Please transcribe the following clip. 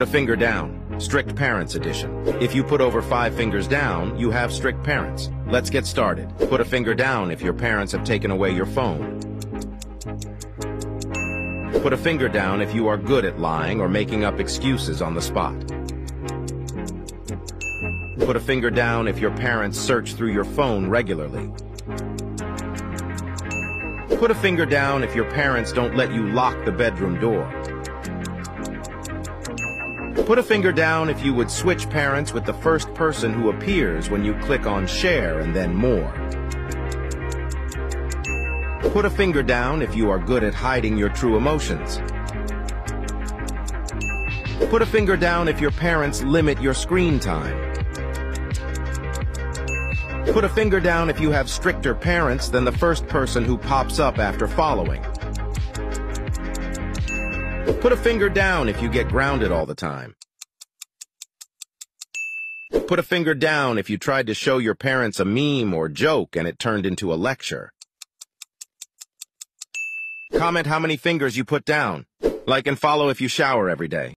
a finger down. Strict Parents Edition. If you put over five fingers down, you have strict parents. Let's get started. Put a finger down if your parents have taken away your phone. Put a finger down if you are good at lying or making up excuses on the spot. Put a finger down if your parents search through your phone regularly. Put a finger down if your parents don't let you lock the bedroom door. Put a finger down if you would switch parents with the first person who appears when you click on share and then more. Put a finger down if you are good at hiding your true emotions. Put a finger down if your parents limit your screen time. Put a finger down if you have stricter parents than the first person who pops up after following. Put a finger down if you get grounded all the time. Put a finger down if you tried to show your parents a meme or joke and it turned into a lecture. Comment how many fingers you put down. Like and follow if you shower every day.